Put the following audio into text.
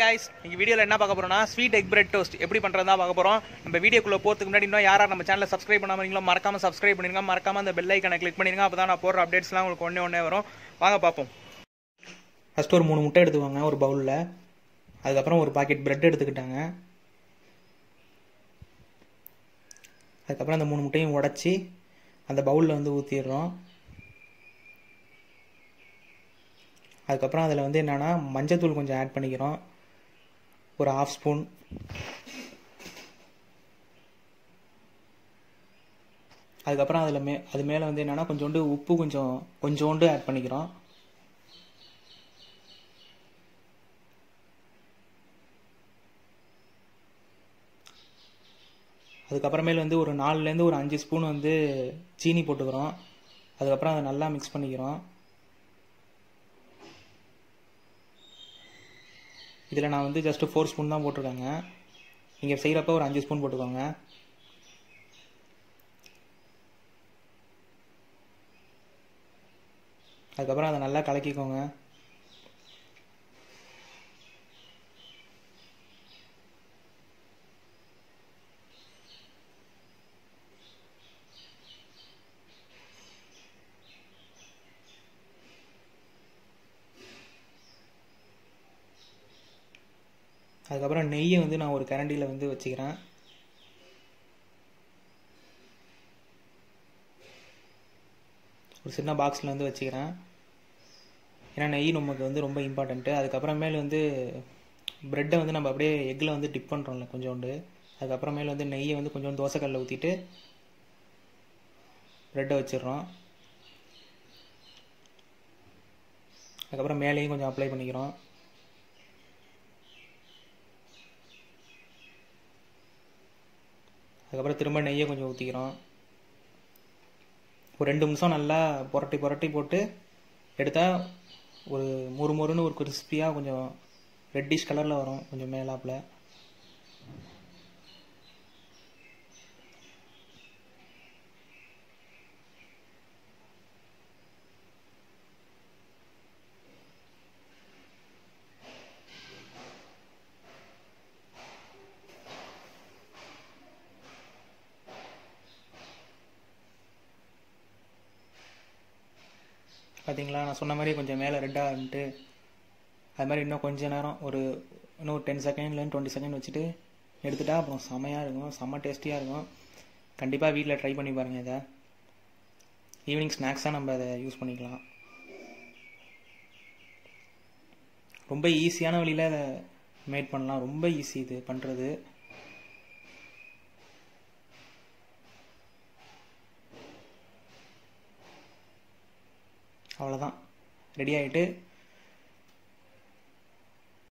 Guys இங்கே வீடியோவில் என்ன பார்க்க போறோம்னா ஸ்வீட் எக் பிரெட் டோஸ்ட் எப்படி பண்ணுறது தான் பார்க்க போகிறோம் நம்ம வீடியோக்குள்ள போகிறதுக்கு முன்னாடி இன்னும் யாரா நம்ம சேனலில் சப்ஸ்கிரைப் பண்ணாமல் இருக்கீங்களோ மறக்காம சப்ஸ்கிரைப் பண்ணிருங்க. மறக்காம அந்த பெல் ஐக்கனை கிளிக் பண்ணிருங்க. அப்போ தான் நான் போடுற அப்டேட்ஸ்லாம் உங்களுக்கு ஒன்றே ஒன்றே வரும். வாங்க பார்ப்போம். ஃபஸ்ட்டு ஒரு மூணு முட்டை எடுத்துவாங்க ஒரு பவுலில் அதுக்கப்புறம் ஒரு பாக்கெட் பிரெட் எடுத்துக்கிட்டாங்க. அதுக்கப்புறம் அந்த மூணு முட்டையும் உடச்சி அந்த பவுலில் வந்து ஊற்றிடுறோம் அதுக்கப்புறம் அதில் வந்து என்னென்னா மஞ்சத்தூள் கொஞ்சம் ஆட் பண்ணிக்கிறோம். ஒரு ஹாஃப் ஸ்பூன் அதுக்கப்புறம் அதில் மே அது மேலே வந்து என்னென்னா கொஞ்சோண்டு உப்பு கொஞ்சம் கொஞ்சோண்டு ஆட் பண்ணிக்கிறோம். அதுக்கப்புறமேல வந்து ஒரு நாலுலேருந்து ஒரு அஞ்சு ஸ்பூன் வந்து சீனி போட்டுக்கிறோம். அதுக்கப்புறம் அதை நல்லா மிக்ஸ் பண்ணிக்கிறோம். இதில் நான் வந்து ஜஸ்ட்டு ஃபோர் ஸ்பூன் தான் போட்டிருக்கேங்க. நீங்கள் செய்கிறப்ப ஒரு அஞ்சு ஸ்பூன் போட்டுக்கோங்க. அதுக்கப்புறம் அதை நல்லா கலக்கிக்கோங்க. அதுக்கப்புறம் நெய்யை வந்து நான் ஒரு கரண்டியில் வந்து வச்சுக்கிறேன். ஒரு சின்ன பாக்ஸில் வந்து வச்சுக்கிறேன். ஏன்னா நெய் நமக்கு வந்து ரொம்ப இம்பார்ட்டண்ட்டு அதுக்கப்புறமேல் வந்து ப்ரெட்டை வந்து நம்ம அப்படியே எக்கில் வந்து டிப் பண்ணுறோம்ல கொஞ்சோண்டு. அதுக்கப்புறமேல் வந்து நெய்யை வந்து கொஞ்சோண்டு தோசைக்கல்லில் ஊற்றிட்டு ப்ரெட்டை வச்சிடுறோம். அதுக்கப்புறம் மேலேயும் கொஞ்சம் அப்ளை பண்ணிக்கிறோம். அதுக்கப்புறம் திரும்ப நெய்யை கொஞ்சம் ஊற்றிக்கிறோம் ஒரு ரெண்டு நிமிஷம் நல்லா புரட்டி புரட்டி போட்டு எடுத்தால் ஒரு மொறு மொறுன்னு ஒரு கிறிஸ்பியாக கொஞ்சம் ரெட்டிஷ் கலரில் வரும் கொஞ்சம் மேலாப்பில். பார்த்தீங்களா நான் சொன்ன மாதிரி கொஞ்சம் மேலே ரெட்டாக இருந்துட்டு அது மாதிரி இன்னும் கொஞ்சம் நேரம் ஒரு இன்னும் டென் செகண்ட்லேருந்து டுவெண்ட்டி செகண்ட் வச்சுட்டு எடுத்துட்டா அப்புறம் செமையாக இருக்கும் செம்ம டேஸ்டியாக இருக்கும். கண்டிப்பாக வீட்டில் ட்ரை பண்ணி பாருங்கள் இதை. ஈவினிங் ஸ்நாக்ஸாக நம்ம அதை யூஸ் பண்ணிக்கலாம். ரொம்ப ஈஸியான வழியில் அதை மேட் பண்ணலாம். ரொம்ப ஈஸி இது பண்ணுறது அவ்வளோதான் ரெடி ஆகிட்டு